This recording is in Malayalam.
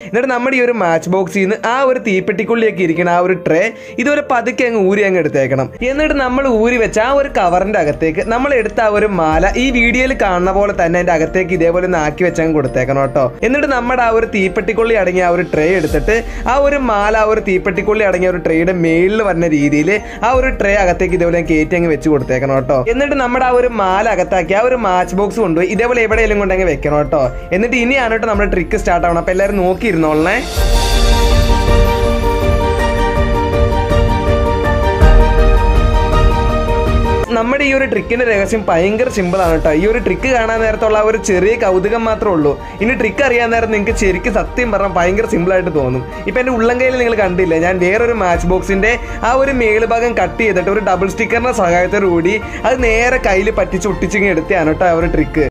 എന്നിട്ട് നമ്മുടെ ഈ ഒരു മാച്ച് ബോക്സിൽ നിന്ന് ആ ഒരു തീപ്പെട്ടിക്കുള്ളിയൊക്കെ ഇരിക്കുന്ന ആ ഒരു ട്രേ ഇതുപോലെ പതുക്കെ അങ്ങ് ഊരി അങ്ങ് എടുത്തേക്കണം എന്നിട്ട് നമ്മൾ ഊരി വെച്ച ആ ഒരു കവറിന്റെ അകത്തേക്ക് നമ്മൾ എടുത്ത ആ ഒരു മാല ഈ വീഡിയോയിൽ കാണുന്ന പോലെ തന്നെ അതിന്റെ അകത്തേക്ക് ഇതേപോലെ ആക്കി വെച്ചങ്ങ് കൊടുത്തേക്കണം കേട്ടോ എന്നിട്ട് നമ്മുടെ ആ ഒരു തീപ്പെട്ടിക്കുള്ളി അടങ്ങിയ ആ ഒരു ട്രേ എടുത്തിട്ട് ആ ഒരു മാല ആ ഒരു തീപ്പെട്ടിക്കുള്ളി അടങ്ങിയ ഒരു ട്രേയുടെ മേളിൽ വരുന്ന രീതിയിൽ ആ ഒരു ട്രേ അകത്തേക്ക് ഇതേപോലെ കയറ്റി അങ്ങ് വെച്ച് കൊടുത്തേക്കണം കേട്ടോ എന്നിട്ട് നമ്മുടെ ആ ഒരു മാല അകത്താക്കി ആ ഒരു മാച്ച് ബോക്സ് കൊണ്ടുപോയി ഇതേപോലെ എവിടെയെങ്കിലും കൊണ്ടങ്ങ് വെക്കണം കേട്ടോ എന്നിട്ട് ഇനിയാണ് കേട്ടോ നമ്മുടെ ട്രിക്ക് സ്റ്റാർട്ട് ആവണം അപ്പൊ എല്ലാവരും നോക്കിയിരുന്നോളേ നമ്മുടെ ഈ ഒരു ട്രിക്കിന്റെ രഹസ്യം ഭയങ്കര സിമ്പിൾ ആണ് കേട്ടോ ഈ ഒരു ട്രിക്ക് കാണാൻ നേരത്തുള്ള ഒരു ചെറിയ കൗതുകം മാത്രമേ ഉള്ളൂ. ഇനി ട്രിക്ക് അറിയാൻ നേരം നിങ്ങൾക്ക് ശരിക്കും സത്യം പറഞ്ഞാൽ ഭയങ്കര സിമ്പിൾ ആയിട്ട് തോന്നും. ഇപ്പൊ എന്റെ ഉള്ളംകൈയിൽ നിങ്ങൾ കണ്ടില്ല ഞാൻ വേറൊരു മാച്ച് ബോക്സിന്റെ ആ ഒരു മേളുഭാഗം കട്ട് ചെയ്തിട്ട് ഒരു ഡബിൾ സ്റ്റിക്കറിന്റെ സഹായത്തോടുകൂടി അത് നേരെ കയ്യിൽ പറ്റിച്ച് ഒട്ടിച്ചിങ്ങ് എടുത്തതാണ് കേട്ടോ ആ ഒരു ട്രിക്ക്